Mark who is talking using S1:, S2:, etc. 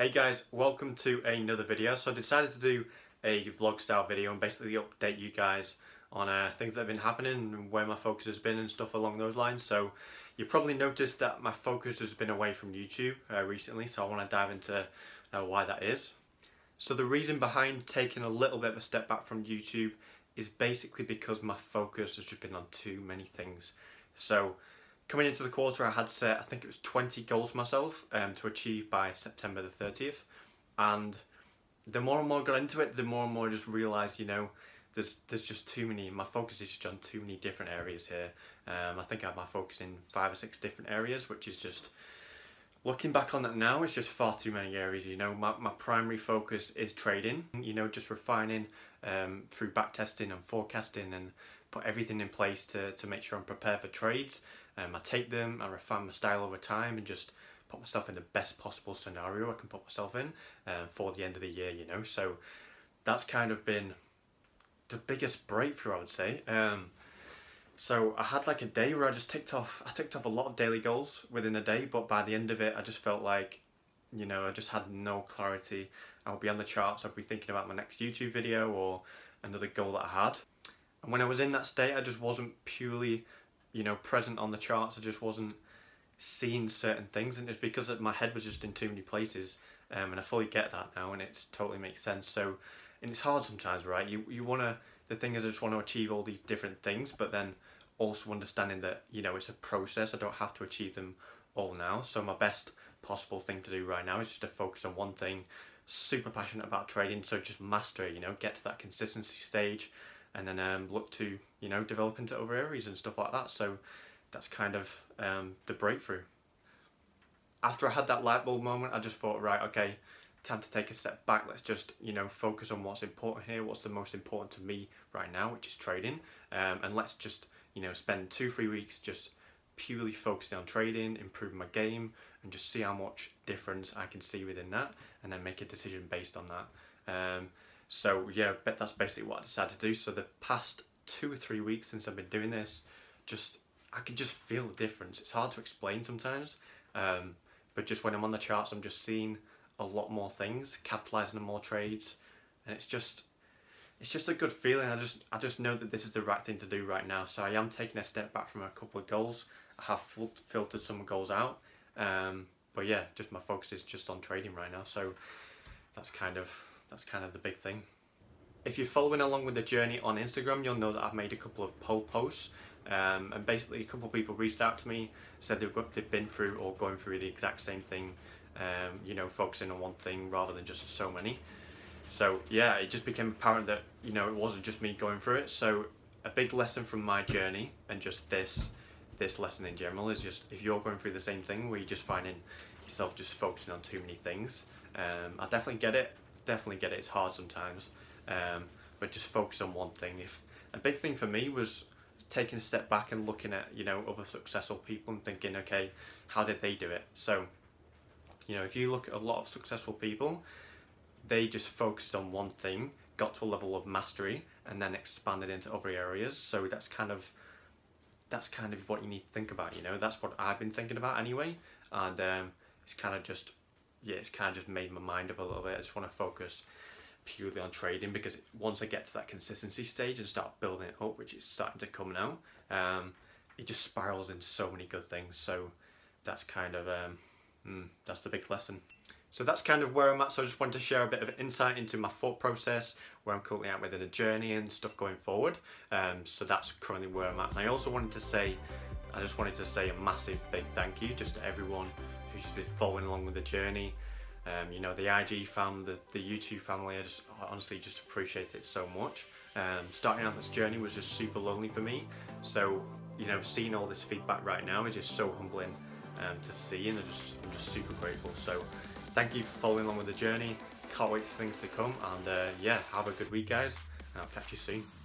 S1: Hey guys, welcome to another video. So I decided to do a vlog style video and basically update you guys on uh, things that have been happening and where my focus has been and stuff along those lines. So you probably noticed that my focus has been away from YouTube uh, recently, so I want to dive into uh, why that is. So the reason behind taking a little bit of a step back from YouTube is basically because my focus has just been on too many things. So coming into the quarter, I had set, I think it was 20 goals myself um, to achieve by September the 30th. And the more and more I got into it, the more and more I just realised, you know, there's there's just too many, my focus is just on too many different areas here. Um, I think I have my focus in five or six different areas, which is just, looking back on that now, it's just far too many areas, you know. My, my primary focus is trading, you know, just refining um, through backtesting and forecasting and put everything in place to, to make sure I'm prepared for trades. Um, I take them, I refine my style over time and just put myself in the best possible scenario I can put myself in uh, for the end of the year, you know. So that's kind of been the biggest breakthrough, I would say. Um, so I had like a day where I just ticked off, I ticked off a lot of daily goals within a day, but by the end of it, I just felt like, you know, I just had no clarity. I would be on the charts, I'd be thinking about my next YouTube video or another goal that I had. And when I was in that state, I just wasn't purely you know, present on the charts. I just wasn't seeing certain things, and it's because my head was just in too many places. Um, and I fully get that now, and it totally makes sense. So, and it's hard sometimes, right? You you want to. The thing is, I just want to achieve all these different things, but then also understanding that you know it's a process. I don't have to achieve them all now. So my best possible thing to do right now is just to focus on one thing. Super passionate about trading, so just master it. You know, get to that consistency stage and then um, look to you know develop into other areas and stuff like that. So that's kind of um, the breakthrough. After I had that light bulb moment, I just thought, right, okay, time to take a step back. Let's just you know focus on what's important here, what's the most important to me right now, which is trading, um, and let's just you know spend two three weeks just purely focusing on trading, improving my game, and just see how much difference I can see within that, and then make a decision based on that. Um, so yeah, but that's basically what I decided to do. So the past two or three weeks since I've been doing this, just I can just feel the difference. It's hard to explain sometimes, um, but just when I'm on the charts, I'm just seeing a lot more things, capitalizing on more trades, and it's just it's just a good feeling. I just I just know that this is the right thing to do right now. So I am taking a step back from a couple of goals. I have filtered some goals out, um, but yeah, just my focus is just on trading right now. So that's kind of that's kind of the big thing. If you're following along with the journey on Instagram, you'll know that I've made a couple of poll posts um, and basically a couple of people reached out to me, said they've, got, they've been through or going through the exact same thing, um, you know, focusing on one thing rather than just so many. So yeah, it just became apparent that, you know, it wasn't just me going through it. So a big lesson from my journey and just this, this lesson in general is just if you're going through the same thing where you're just finding yourself just focusing on too many things, um, I definitely get it definitely get it. It's hard sometimes, um, but just focus on one thing. If a big thing for me was taking a step back and looking at you know other successful people and thinking, okay, how did they do it? So, you know, if you look at a lot of successful people, they just focused on one thing, got to a level of mastery, and then expanded into other areas. So that's kind of that's kind of what you need to think about. You know, that's what I've been thinking about anyway, and um, it's kind of just yeah, it's kind of just made my mind up a little bit. I just want to focus purely on trading because once I get to that consistency stage and start building it up, which is starting to come now, um, it just spirals into so many good things. So that's kind of um, mm, that's the big lesson. So that's kind of where I'm at. So I just wanted to share a bit of insight into my thought process, where I'm currently at within the journey and stuff going forward. Um, so that's currently where I'm at. And I also wanted to say, I just wanted to say a massive big thank you just to everyone who's just been following along with the journey. Um, you know, the IG fam, the, the YouTube family, I just honestly just appreciate it so much. Um, starting out this journey was just super lonely for me. So, you know, seeing all this feedback right now is just so humbling um, to see and I'm just, I'm just super grateful. So thank you for following along with the journey. Can't wait for things to come and uh, yeah, have a good week guys and I'll catch you soon.